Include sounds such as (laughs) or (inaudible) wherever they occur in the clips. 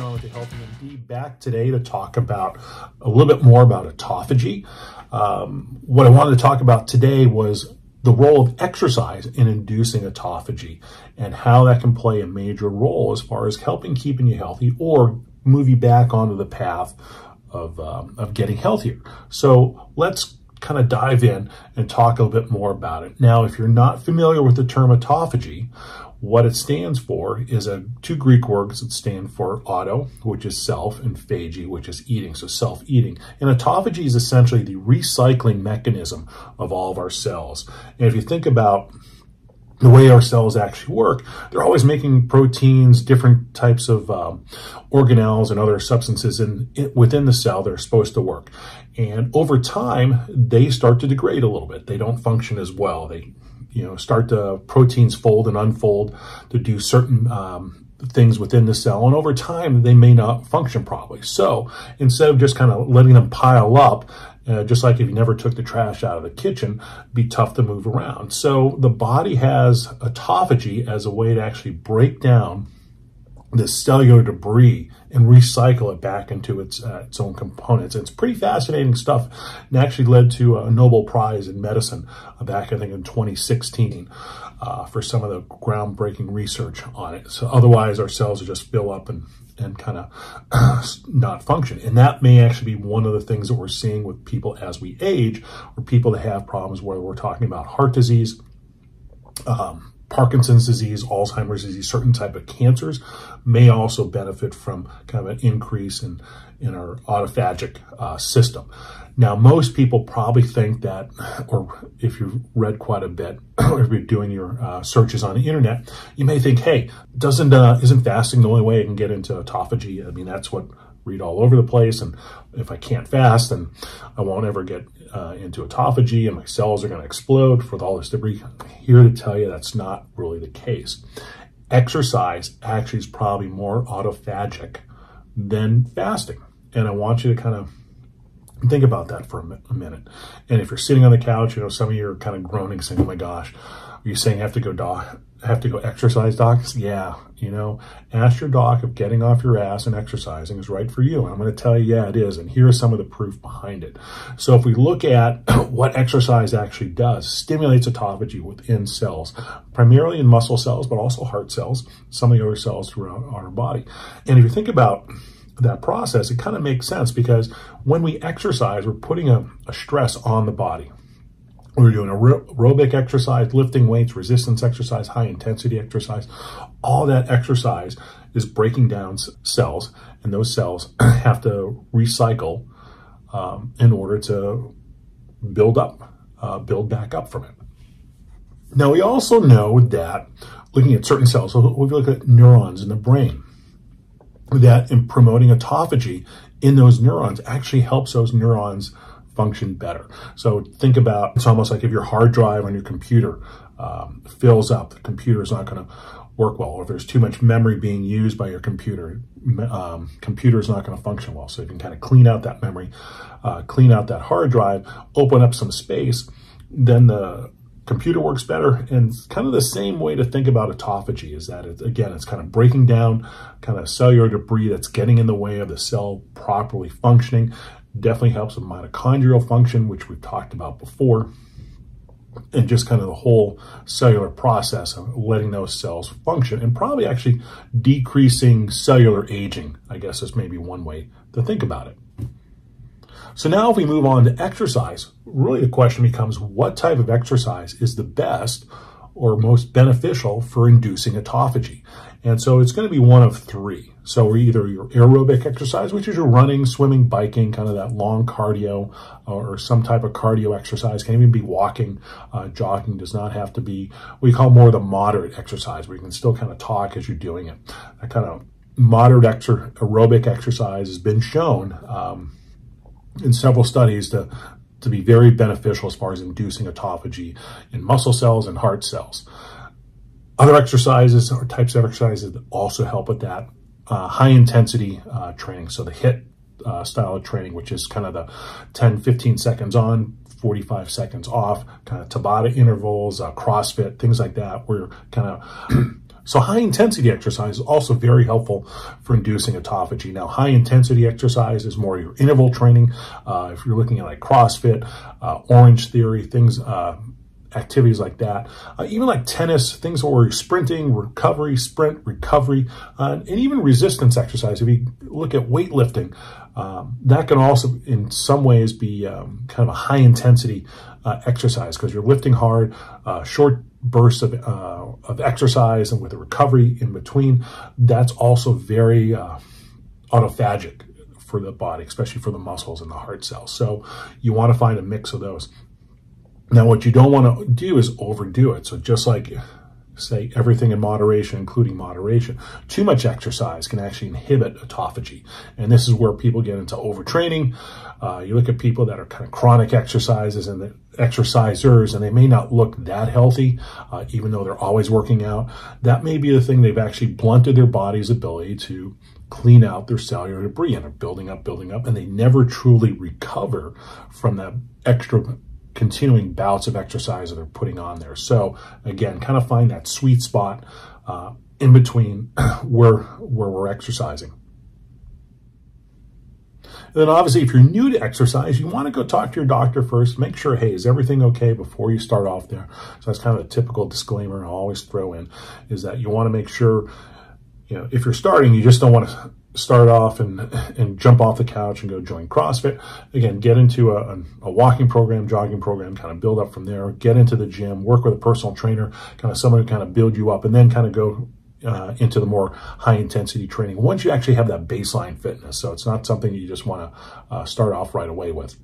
John with the Healthy MD back today to talk about a little bit more about autophagy. Um, what I wanted to talk about today was the role of exercise in inducing autophagy and how that can play a major role as far as helping keeping you healthy or move you back onto the path of, um, of getting healthier. So let's kind of dive in and talk a little bit more about it. Now, if you're not familiar with the term autophagy, what it stands for is a two Greek words that stand for auto, which is self, and phage, which is eating, so self-eating. And autophagy is essentially the recycling mechanism of all of our cells. And if you think about the way our cells actually work, they're always making proteins, different types of um, organelles and other substances in, in, within the cell that are supposed to work. And over time, they start to degrade a little bit. They don't function as well. They you know, start the proteins fold and unfold to do certain um, things within the cell. And over time, they may not function properly. So instead of just kind of letting them pile up, uh, just like if you never took the trash out of the kitchen, be tough to move around. So the body has autophagy as a way to actually break down the cellular debris and recycle it back into its uh, its own components. It's pretty fascinating stuff and actually led to a Nobel Prize in medicine uh, back, I think, in 2016 uh, for some of the groundbreaking research on it. So otherwise, our cells just fill up and, and kind of (clears throat) not function. And that may actually be one of the things that we're seeing with people as we age or people that have problems where we're talking about heart disease, um, Parkinson's disease, Alzheimer's disease, certain type of cancers may also benefit from kind of an increase in, in our autophagic uh, system. Now, most people probably think that, or if you've read quite a bit, (clears throat) or if you're doing your uh, searches on the internet, you may think, hey, doesn't uh, isn't fasting the only way I can get into autophagy? I mean, that's what read all over the place. And if I can't fast, then I won't ever get uh, into autophagy and my cells are going to explode for all this debris. I'm here to tell you that's not really the case. Exercise actually is probably more autophagic than fasting. And I want you to kind of think about that for a, minute. And if you're sitting on the couch, you know, some of you are kind of groaning saying, oh my gosh, are you saying I have to go doc, have to go exercise docs? Yeah, you know, ask your doc if getting off your ass and exercising is right for you. And I'm going to tell you, yeah, it is. And here's some of the proof behind it. So if we look at (clears throat) what exercise actually does, stimulates autophagy within cells, primarily in muscle cells, but also heart cells, some of the other cells throughout our body. And if you think about that process, it kind of makes sense because when we exercise, we're putting a, a stress on the body. We're doing aerobic exercise, lifting weights, resistance exercise, high intensity exercise. All that exercise is breaking down cells, and those cells (clears throat) have to recycle um, in order to build up, uh, build back up from it. Now, we also know that looking at certain cells, so we look at neurons in the brain, that in promoting autophagy in those neurons actually helps those neurons function better. So think about it's almost like if your hard drive on your computer um, fills up, the computer is not going to work well. Or if there's too much memory being used by your computer, um, computer is not going to function well. So you can kind of clean out that memory, uh, clean out that hard drive, open up some space, then the computer works better. And kind of the same way to think about autophagy is that, it, again, it's kind of breaking down kind of cellular debris that's getting in the way of the cell properly functioning. Definitely helps with mitochondrial function, which we've talked about before. And just kind of the whole cellular process of letting those cells function and probably actually decreasing cellular aging, I guess is maybe one way to think about it. So now if we move on to exercise, really the question becomes what type of exercise is the best or most beneficial for inducing autophagy? And so it's going to be one of three. So either your aerobic exercise, which is your running, swimming, biking, kind of that long cardio or some type of cardio exercise, can even be walking, uh, jogging, does not have to be, we call more the moderate exercise where you can still kind of talk as you're doing it. That kind of moderate exer aerobic exercise has been shown um, in several studies to, to be very beneficial as far as inducing autophagy in muscle cells and heart cells. Other exercises or types of exercises that also help with that, uh, high intensity uh, training. So the HIIT uh, style of training, which is kind of the 10, 15 seconds on, 45 seconds off, kind of Tabata intervals, uh, CrossFit, things like that, where kind of (clears throat) So high intensity exercise is also very helpful for inducing autophagy. Now, high intensity exercise is more your interval training. Uh, if you're looking at like CrossFit, uh, Orange Theory, things, uh, activities like that, uh, even like tennis, things where you're sprinting, recovery, sprint, recovery, uh, and even resistance exercise. If you look at weightlifting, um, that can also in some ways be um, kind of a high intensity uh, exercise because you're lifting hard, uh, short bursts of, uh, of exercise and with a recovery in between. That's also very uh, autophagic for the body, especially for the muscles and the heart cells. So you want to find a mix of those. Now, what you don't want to do is overdo it. So just like say everything in moderation, including moderation. Too much exercise can actually inhibit autophagy. And this is where people get into overtraining. Uh, you look at people that are kind of chronic exercises and the exercisers, and they may not look that healthy, uh, even though they're always working out. That may be the thing they've actually blunted their body's ability to clean out their cellular debris and they're building up, building up, and they never truly recover from that extra continuing bouts of exercise that they're putting on there. So again, kind of find that sweet spot uh, in between (coughs) where, where we're exercising. And then obviously, if you're new to exercise, you want to go talk to your doctor first. Make sure, hey, is everything okay before you start off there? So that's kind of a typical disclaimer I always throw in, is that you want to make sure, you know, if you're starting, you just don't want to start off and and jump off the couch and go join CrossFit. Again, get into a, a, walking program, jogging program, kind of build up from there. Get into the gym, work with a personal trainer, kind of someone to kind of build you up, and then kind of go uh, into the more high intensity training once you actually have that baseline fitness. So it's not something you just want to uh, start off right away with.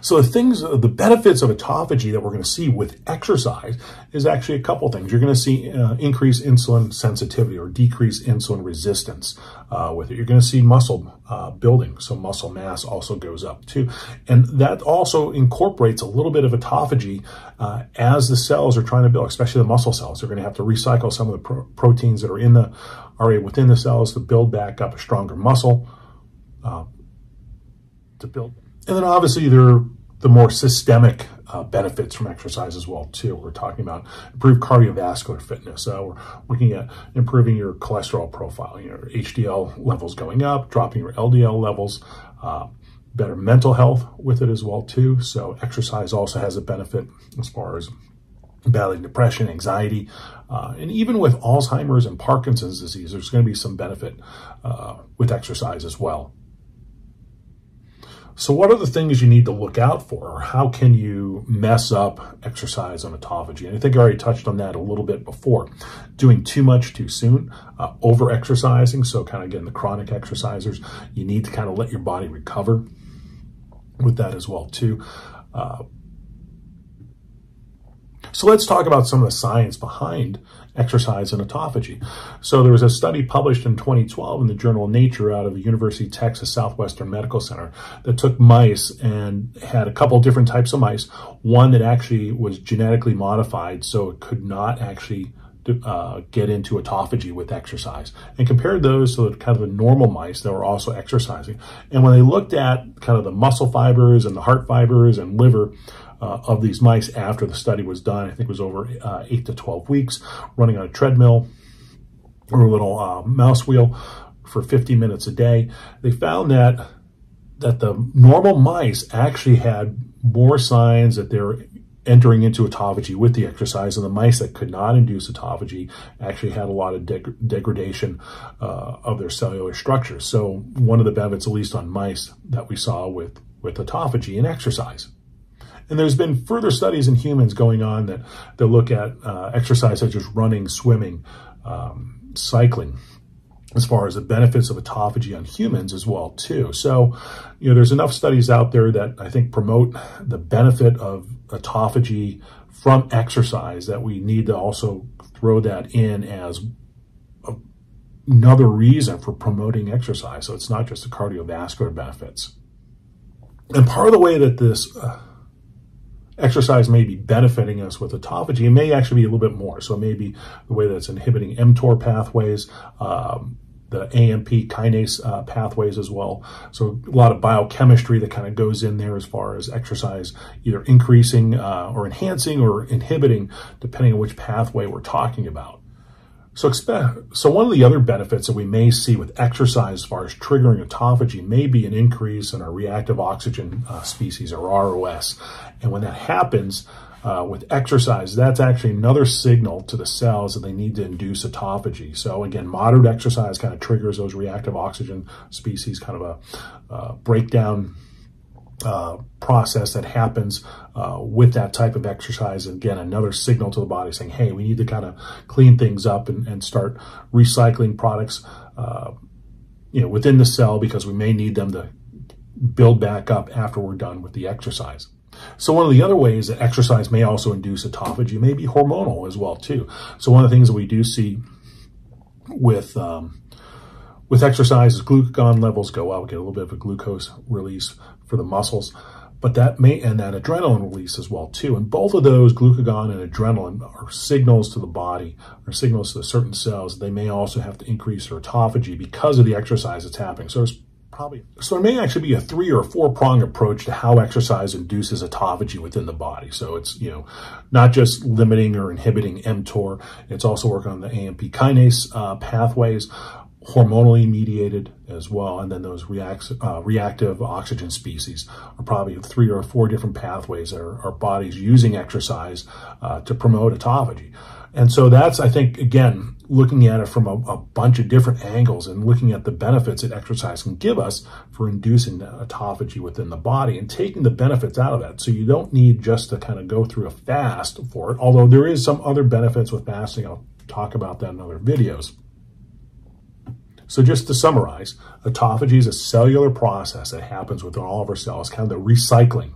So the things, the benefits of autophagy that we're going to see with exercise is actually a couple things. You're going to see uh, increased insulin sensitivity or decreased insulin resistance uh, with it. You're going to see muscle uh, building, so muscle mass also goes up too. And that also incorporates a little bit of autophagy uh, as the cells are trying to build, especially the muscle cells. They're going to have to recycle some of the pro proteins that are in the are within the cells to build back up a stronger muscle uh, to build and then obviously there are the more systemic uh, benefits from exercise as well too. We're talking about improved cardiovascular fitness. Uh, we're looking at improving your cholesterol profile, your HDL levels going up, dropping your LDL levels, uh, better mental health with it as well too. So exercise also has a benefit as far as battling depression, anxiety, uh, and even with Alzheimer's and Parkinson's disease, there's going to be some benefit uh, with exercise as well. So what are the things you need to look out for? Or how can you mess up exercise on autophagy? And I think I already touched on that a little bit before. Doing too much too soon, uh, over exercising. So kind of getting the chronic exercisers, you need to kind of let your body recover with that as well too. Uh, so let's talk about some of the science behind exercise and autophagy. So there was a study published in 2012 in the journal Nature out of the University of Texas Southwestern Medical Center that took mice and had a couple different types of mice. One that actually was genetically modified so it could not actually uh, get into autophagy with exercise and compared those to kind of the normal mice that were also exercising. And when they looked at kind of the muscle fibers and the heart fibers and liver, uh, of these mice after the study was done. I think it was over uh, 8 to 12 weeks, running on a treadmill or a little uh, mouse wheel for 50 minutes a day. They found that that the normal mice actually had more signs that they're entering into autophagy with the exercise, and the mice that could not induce autophagy actually had a lot of deg degradation uh, of their cellular structure. So one of the benefits, at least on mice, that we saw with, with autophagy and exercise. And there's been further studies in humans going on that, that look at uh, exercise such as running, swimming, um, cycling, as far as the benefits of autophagy on humans as well too. So, you know, there's enough studies out there that I think promote the benefit of autophagy from exercise that we need to also throw that in as a, another reason for promoting exercise. So it's not just the cardiovascular benefits. And part of the way that this uh, exercise may be benefiting us with autophagy. It may actually be a little bit more. So it may be the way that it's inhibiting mTOR pathways, um, the AMP kinase uh, pathways as well. So a lot of biochemistry that kind of goes in there as far as exercise, either increasing uh, or enhancing or inhibiting, depending on which pathway we're talking about. So, so one of the other benefits that we may see with exercise as far as triggering autophagy may be an increase in our reactive oxygen uh, species or ROS. And when that happens uh, with exercise, that's actually another signal to the cells that they need to induce autophagy. So again, moderate exercise kind of triggers those reactive oxygen species, kind of a uh, breakdown uh, process that happens uh, with that type of exercise. Again, another signal to the body saying, hey, we need to kind of clean things up and, and start recycling products uh, you know, within the cell because we may need them to build back up after we're done with the exercise. So one of the other ways that exercise may also induce autophagy may be hormonal as well too. So one of the things that we do see with um, with exercise is glucagon levels go up, get a little bit of a glucose release for the muscles, but that may, and that adrenaline release as well too. And both of those, glucagon and adrenaline, are signals to the body, or signals to certain cells. They may also have to increase their autophagy because of the exercise that's happening. So it's probably, so there may actually be a three or four prong approach to how exercise induces autophagy within the body. So it's, you know, not just limiting or inhibiting mTOR. It's also working on the AMP kinase uh, pathways, hormonally mediated as well. And then those reacts, uh, reactive oxygen species are probably three or four different pathways that our, bodies using exercise uh, to promote autophagy. And so that's, I think, again, looking at it from a, a, bunch of different angles and looking at the benefits that exercise can give us for inducing autophagy within the body and taking the benefits out of that. So you don't need just to kind of go through a fast for it, although there is some other benefits with fasting. I'll talk about that in other videos. So just to summarize, autophagy is a cellular process that happens within all of our cells, kind of the recycling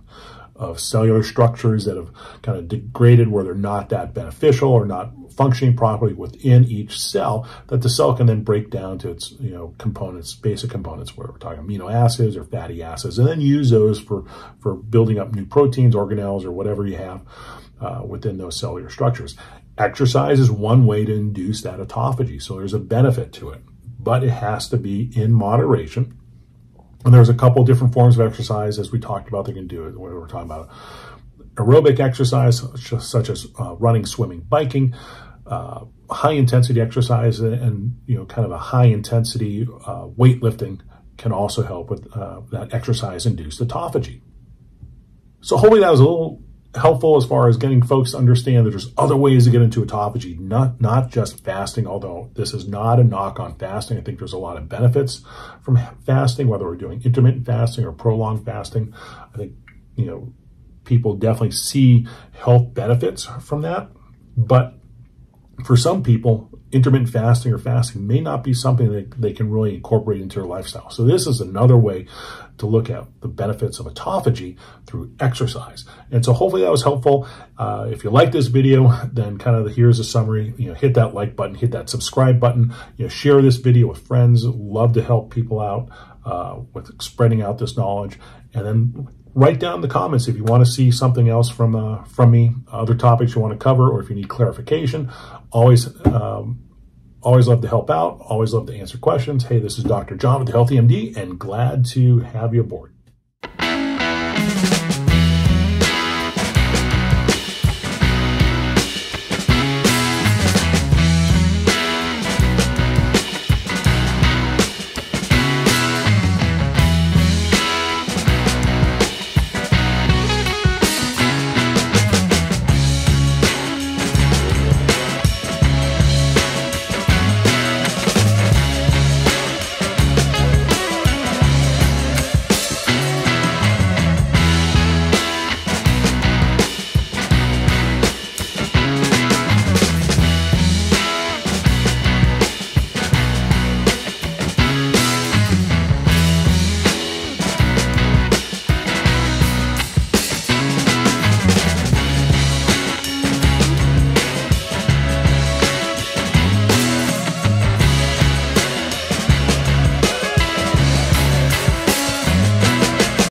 of cellular structures that have kind of degraded where they're not that beneficial or not functioning properly within each cell that the cell can then break down to its you know components basic components where we're talking amino acids or fatty acids and then use those for for building up new proteins organelles or whatever you have uh, within those cellular structures. Exercise is one way to induce that autophagy so there's a benefit to it but it has to be in moderation. And there's a couple different forms of exercise, as we talked about, they can do it. We're talking about aerobic exercise, such as uh, running, swimming, biking, uh, high intensity exercise, and you know, kind of a high intensity uh, weightlifting can also help with uh, that exercise induced autophagy. So hopefully that was a little helpful as far as getting folks to understand that there's other ways to get into autophagy, not not just fasting. Although this is not a knock on fasting, I think there's a lot of benefits from fasting, whether we're doing intermittent fasting or prolonged fasting. I think you know people definitely see health benefits from that, but for some people, intermittent fasting or fasting may not be something that they can really incorporate into their lifestyle. So this is another way to look at the benefits of autophagy through exercise. And so hopefully that was helpful. Uh, if you like this video, (laughs) then kind of here's a summary. You know, hit that like button, hit that subscribe button. You know, share this video with friends. Love to help people out uh, with spreading out this knowledge. And then write down in the comments if you want to see something else from uh, from me, other topics you want to cover, or if you need clarification. Always, um, always love to help out. Always love to answer questions. Hey, this is Dr. John with the Healthy MD, and glad to have you aboard.